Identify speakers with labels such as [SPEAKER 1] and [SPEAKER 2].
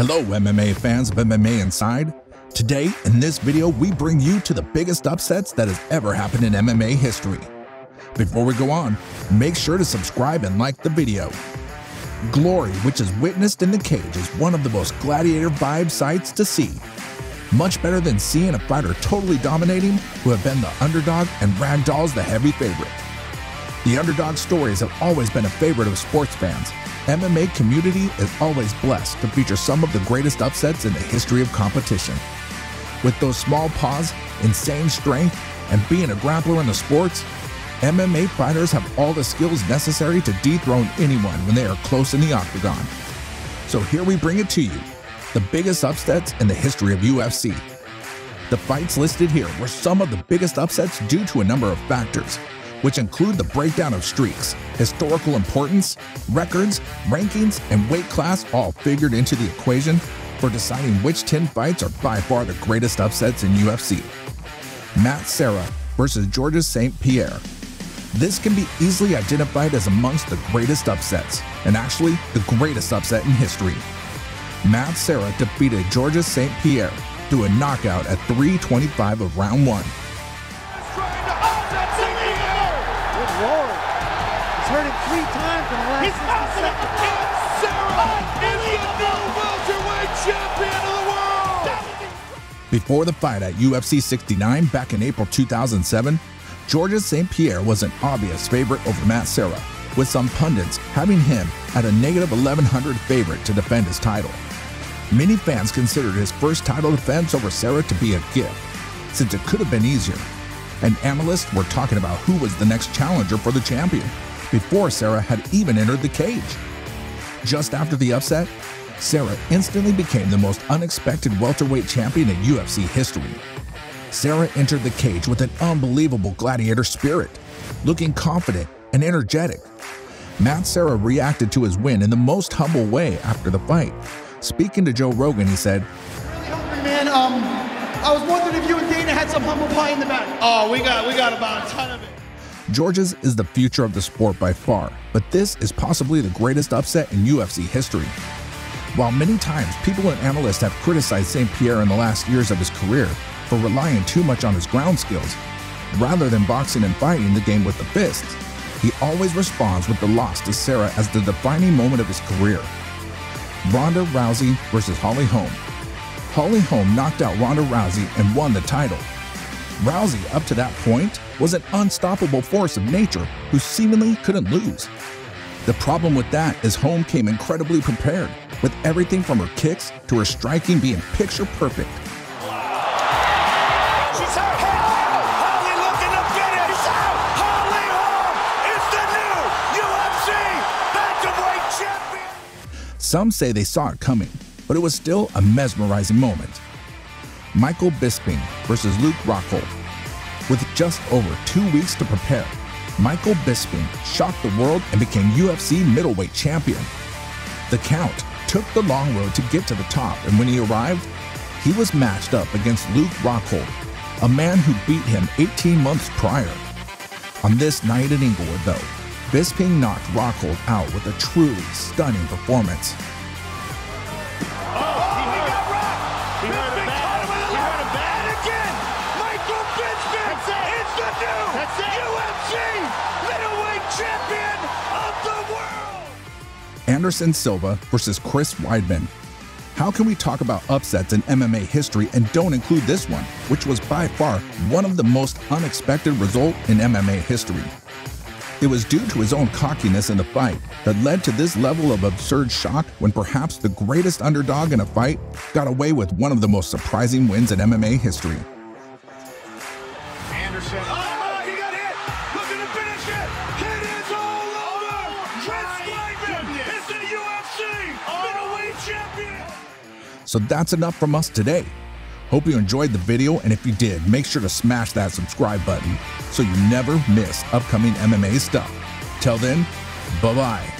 [SPEAKER 1] Hello MMA fans of MMA Inside. Today, in this video, we bring you to the biggest upsets that has ever happened in MMA history. Before we go on, make sure to subscribe and like the video. Glory, which is witnessed in the cage, is one of the most gladiator vibe sights to see. Much better than seeing a fighter totally dominating who have been the underdog and ragdolls the heavy favorite. The underdog stories have always been a favorite of sports fans. MMA community is always blessed to feature some of the greatest upsets in the history of competition. With those small paws, insane strength, and being a grappler in the sports, MMA fighters have all the skills necessary to dethrone anyone when they are close in the octagon. So here we bring it to you, the biggest upsets in the history of UFC. The fights listed here were some of the biggest upsets due to a number of factors, which include the breakdown of streaks, historical importance, records, rankings, and weight class all figured into the equation for deciding which 10 fights are by far the greatest upsets in UFC. Matt Serra versus Georges St. Pierre. This can be easily identified as amongst the greatest upsets, and actually the greatest upset in history. Matt Serra defeated Georges St. Pierre through a knockout at 325 of round 1.
[SPEAKER 2] Hurt him three times in the last
[SPEAKER 3] He's
[SPEAKER 2] 60 seconds.
[SPEAKER 3] Serra is the new welterweight champion of the world.
[SPEAKER 1] Before the fight at UFC 69 back in April 2007, Georges St. Pierre was an obvious favorite over Matt Serra, with some pundits having him at a negative 1100 favorite to defend his title. Many fans considered his first title defense over Serra to be a gift, since it could have been easier and analysts were talking about who was the next challenger for the champion before Serra had even entered the cage. Just after the upset, Serra instantly became the most unexpected welterweight champion in UFC history. Serra entered the cage with an unbelievable gladiator spirit, looking confident and energetic. Matt Serra reacted to his win in the most humble way after the fight. Speaking to Joe Rogan, he said,
[SPEAKER 2] Really hungry, man. Um, I was wondering if you and Dana had some humble pie in the back.
[SPEAKER 3] Oh, we got we got about a ton of it.
[SPEAKER 1] Georges is the future of the sport by far, but this is possibly the greatest upset in UFC history. While many times people and analysts have criticized St. Pierre in the last years of his career for relying too much on his ground skills, rather than boxing and fighting the game with the fists, he always responds with the loss to Serra as the defining moment of his career. Ronda Rousey versus Holly Holm. Holly Holm knocked out Ronda Rousey and won the title. Rousey, up to that point, was an unstoppable force of nature who seemingly couldn't lose. The problem with that is Holm came incredibly prepared, with everything from her kicks to her striking being picture perfect.
[SPEAKER 3] She's out. Holly looking to finish. Holly Holm is the new UFC bantamweight champion.
[SPEAKER 1] Some say they saw it coming, but it was still a mesmerizing moment. Michael Bisping versus Luke Rockhold. With just over two weeks to prepare, Michael Bisping shocked the world and became UFC middleweight champion. The Count took the long road to get to the top, and when he arrived, he was matched up against Luke Rockhold, a man who beat him 18 months prior. On this night in Inglewood, though, Bisping knocked Rockhold out with a truly stunning performance. Anderson Silva versus Chris Weidman. How can we talk about upsets in MMA history and don't include this one, which was by far one of the most unexpected result in MMA history? It was due to his own cockiness in the fight that led to this level of absurd shock when perhaps the greatest underdog in a fight got away with one of the most surprising wins in MMA history. So that's enough from us today. Hope you enjoyed the video, and if you did, make sure to smash that subscribe button so you never miss upcoming MMA stuff. Till then, bye bye.